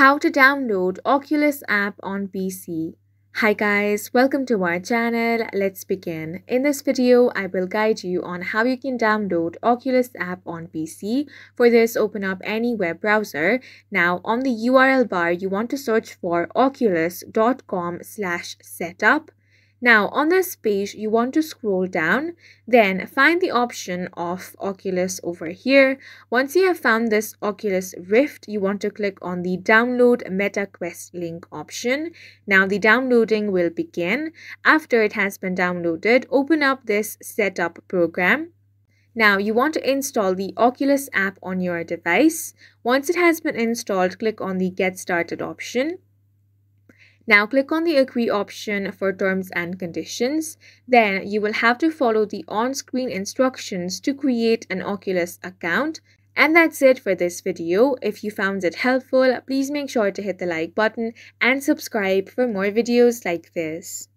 How to download Oculus app on PC. Hi guys, welcome to our channel. Let's begin. In this video, I will guide you on how you can download Oculus app on PC. For this, open up any web browser. Now, on the URL bar, you want to search for oculus.com slash setup. Now on this page, you want to scroll down, then find the option of Oculus over here. Once you have found this Oculus Rift, you want to click on the download MetaQuest link option. Now the downloading will begin. After it has been downloaded, open up this setup program. Now you want to install the Oculus app on your device. Once it has been installed, click on the get started option. Now click on the agree option for terms and conditions. Then you will have to follow the on-screen instructions to create an Oculus account. And that's it for this video. If you found it helpful, please make sure to hit the like button and subscribe for more videos like this.